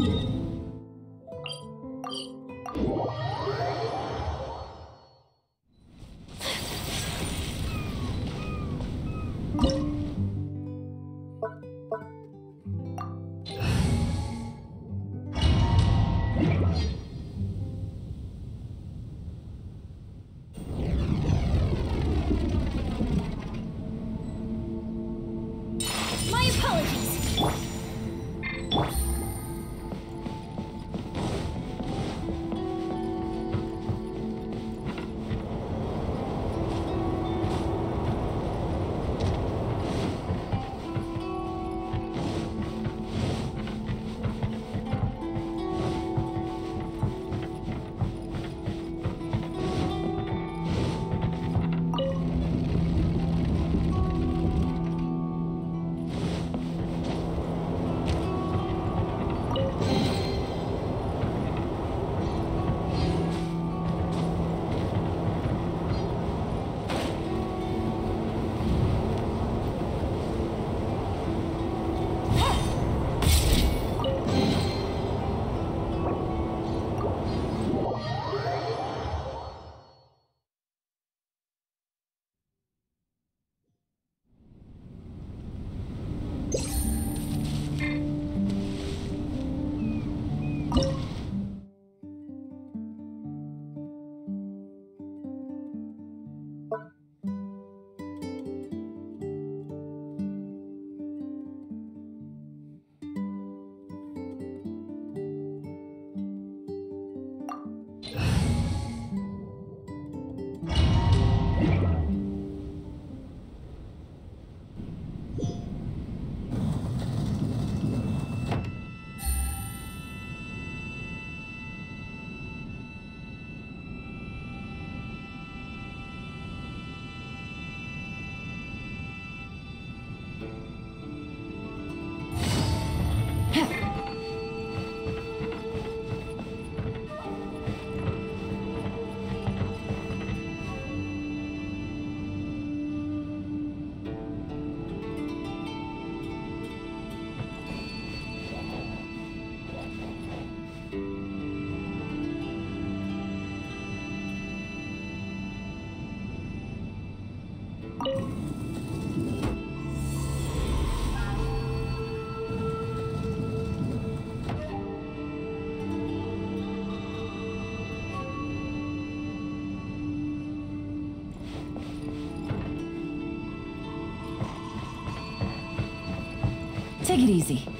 Apologies. Take it easy.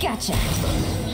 Gotcha.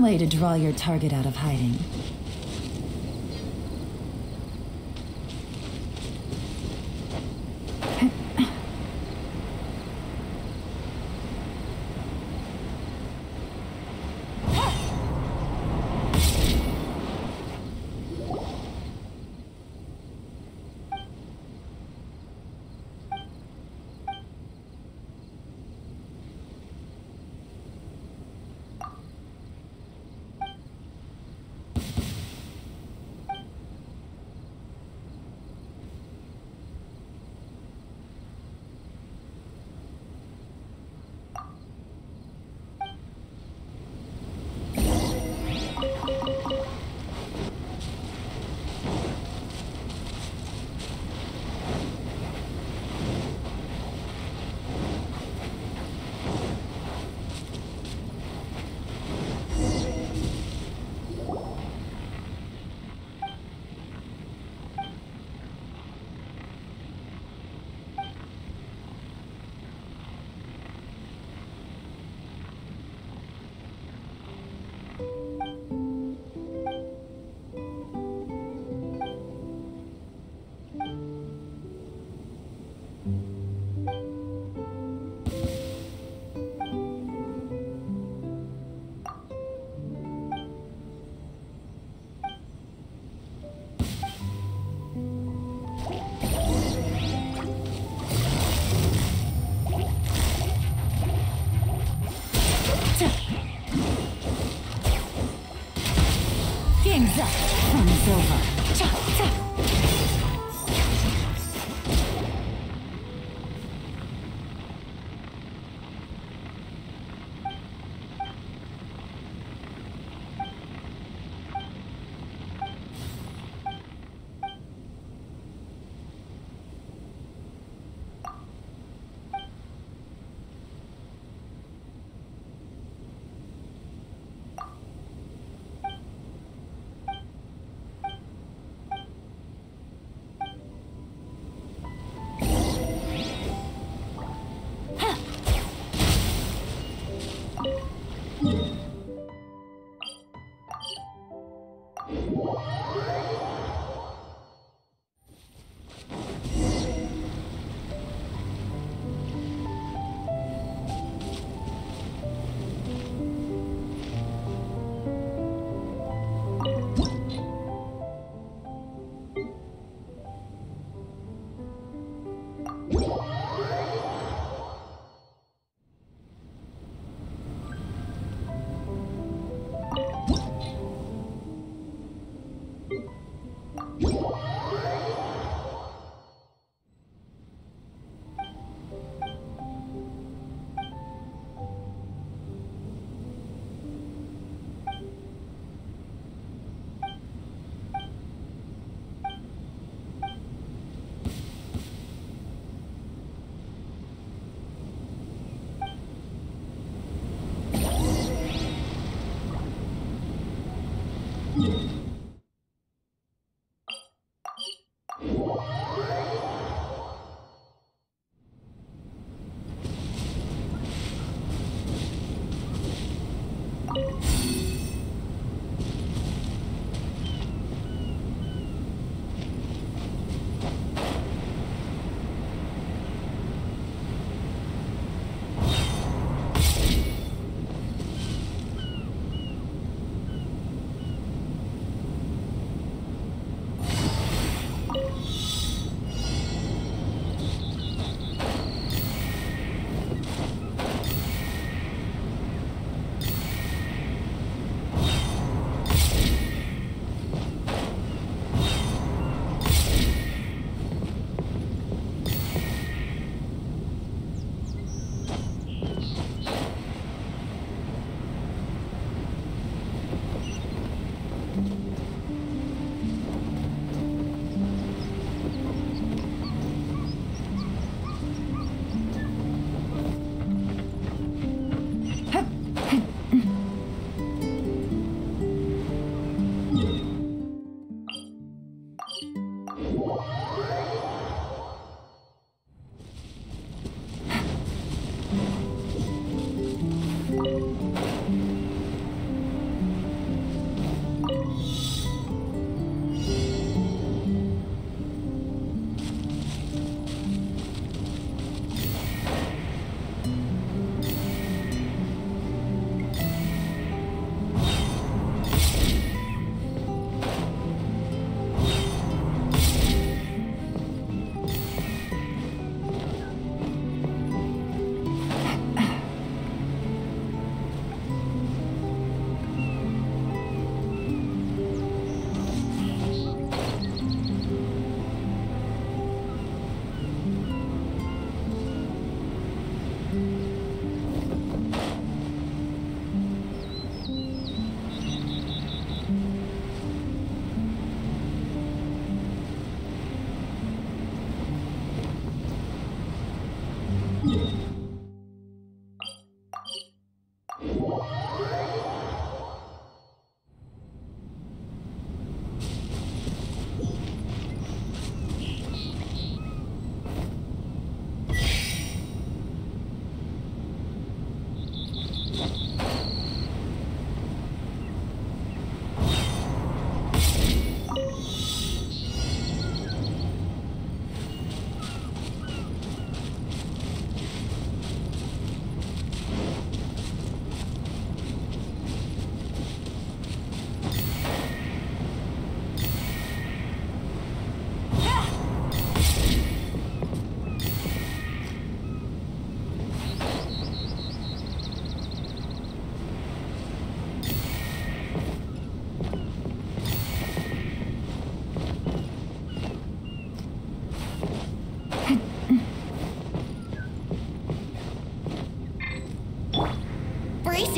Way to draw your target out of hiding.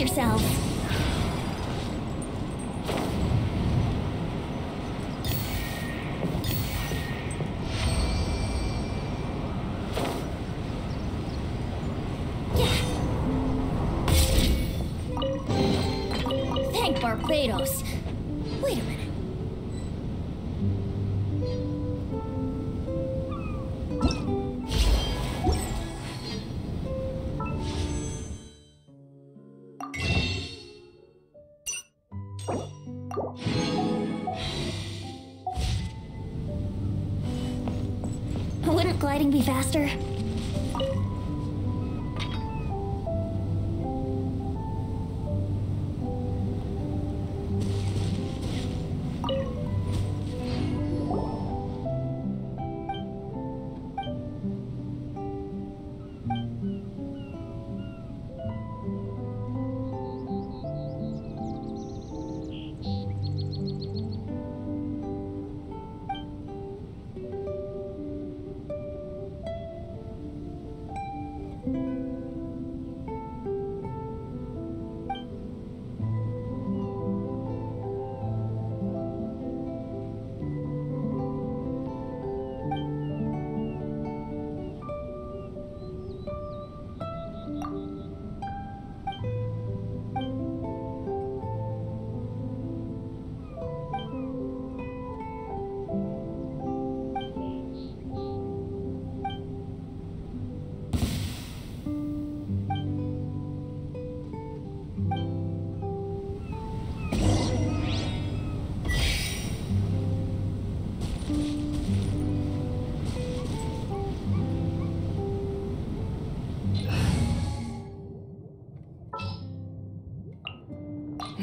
Yourselves. Thank Barbatos. Faster?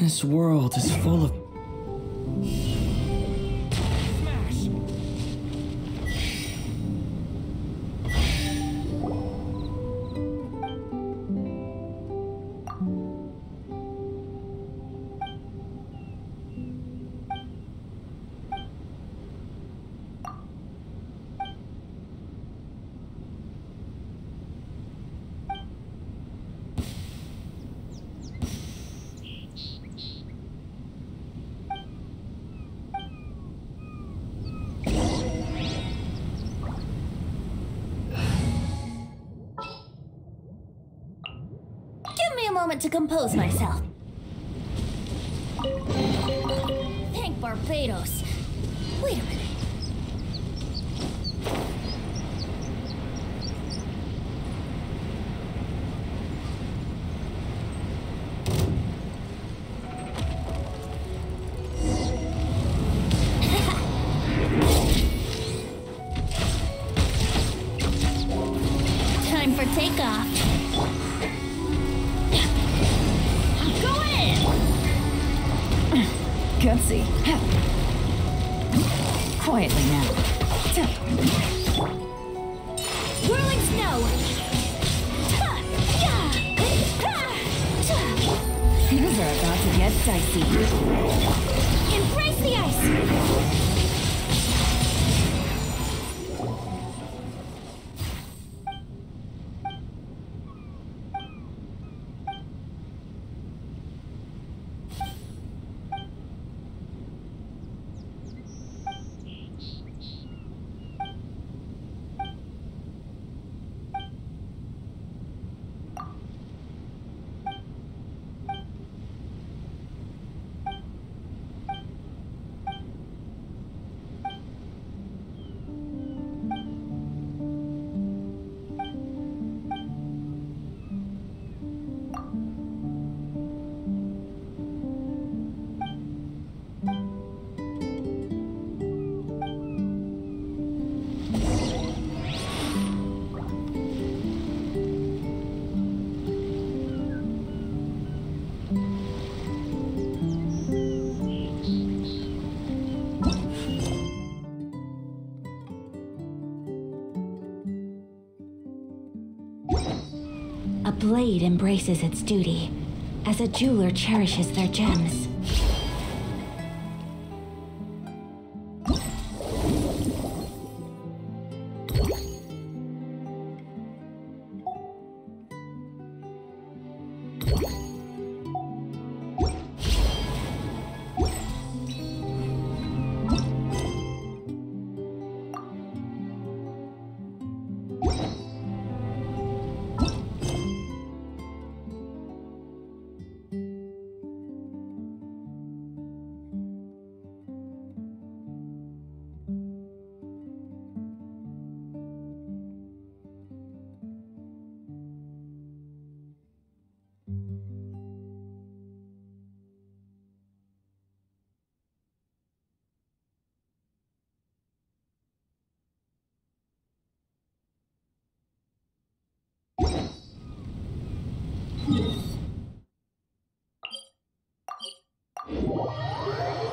This world is full of. Moment to compose myself. Thank Barbatos. Wait a minute. Are about to blade embraces its duty, as a jeweler cherishes their gems. Yeah.